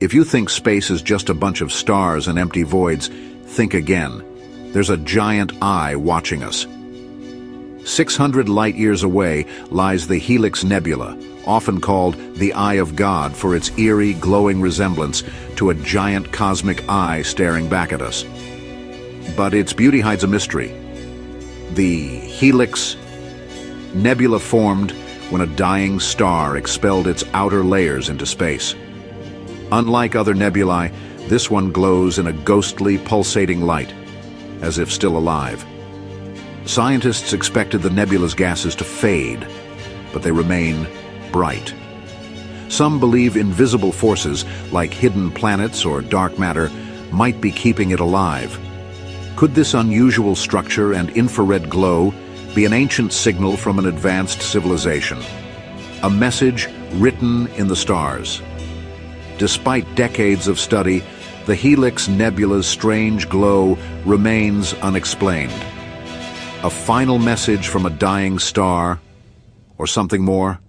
If you think space is just a bunch of stars and empty voids, think again. There's a giant eye watching us. 600 light-years away lies the Helix Nebula, often called the Eye of God for its eerie, glowing resemblance to a giant cosmic eye staring back at us. But its beauty hides a mystery. The Helix Nebula formed when a dying star expelled its outer layers into space. Unlike other nebulae, this one glows in a ghostly, pulsating light, as if still alive. Scientists expected the nebula's gases to fade, but they remain bright. Some believe invisible forces, like hidden planets or dark matter, might be keeping it alive. Could this unusual structure and infrared glow be an ancient signal from an advanced civilization? A message written in the stars. Despite decades of study, the Helix Nebula's strange glow remains unexplained. A final message from a dying star, or something more?